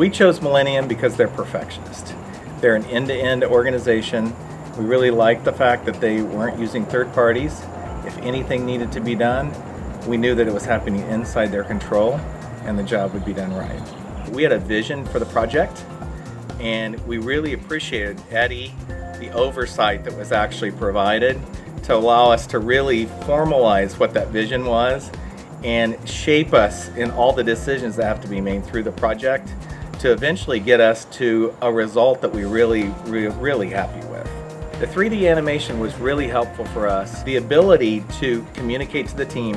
We chose Millennium because they're perfectionist. They're an end-to-end organization. We really liked the fact that they weren't using third parties. If anything needed to be done, we knew that it was happening inside their control and the job would be done right. We had a vision for the project and we really appreciated Eddie, the oversight that was actually provided to allow us to really formalize what that vision was and shape us in all the decisions that have to be made through the project to eventually get us to a result that we really, re really happy with. The 3D animation was really helpful for us. The ability to communicate to the team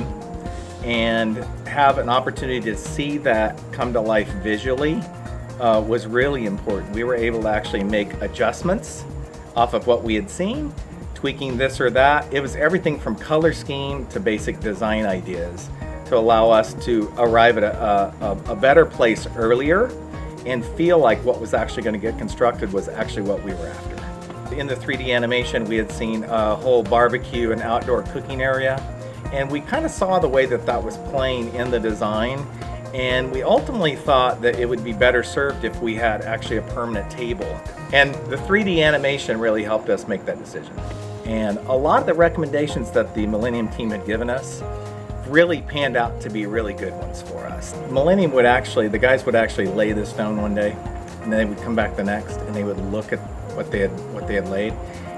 and have an opportunity to see that come to life visually uh, was really important. We were able to actually make adjustments off of what we had seen, tweaking this or that. It was everything from color scheme to basic design ideas to allow us to arrive at a, a, a better place earlier and feel like what was actually going to get constructed was actually what we were after. In the 3D animation, we had seen a whole barbecue and outdoor cooking area, and we kind of saw the way that that was playing in the design, and we ultimately thought that it would be better served if we had actually a permanent table. And the 3D animation really helped us make that decision. And a lot of the recommendations that the Millennium team had given us really panned out to be really good ones for us. Millennium would actually, the guys would actually lay the stone one day, and then they would come back the next, and they would look at what they had what they had laid,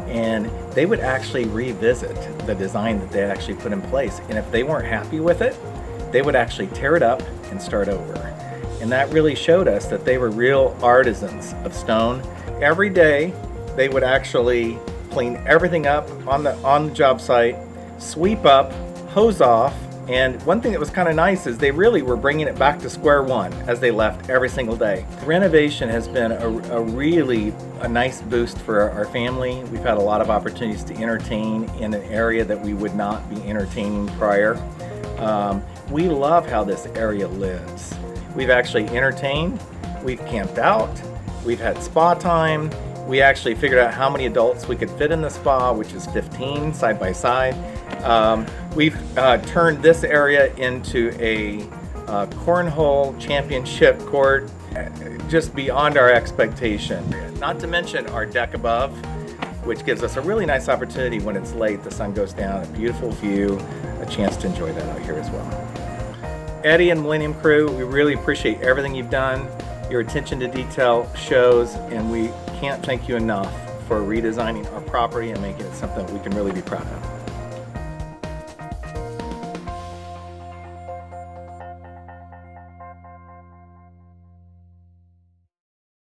and they would actually revisit the design that they had actually put in place. And if they weren't happy with it, they would actually tear it up and start over. And that really showed us that they were real artisans of stone. Every day, they would actually clean everything up on the on the job site, sweep up, hose off, and one thing that was kind of nice is they really were bringing it back to square one as they left every single day. The renovation has been a, a really a nice boost for our family. We've had a lot of opportunities to entertain in an area that we would not be entertaining prior. Um, we love how this area lives. We've actually entertained, we've camped out, we've had spa time, we actually figured out how many adults we could fit in the spa, which is 15 side by side. Um, we've uh, turned this area into a uh, cornhole championship court just beyond our expectation. Not to mention our deck above, which gives us a really nice opportunity when it's late, the sun goes down, a beautiful view, a chance to enjoy that out here as well. Eddie and Millennium Crew, we really appreciate everything you've done. Your attention to detail shows, and we can't thank you enough for redesigning our property and making it something we can really be proud of.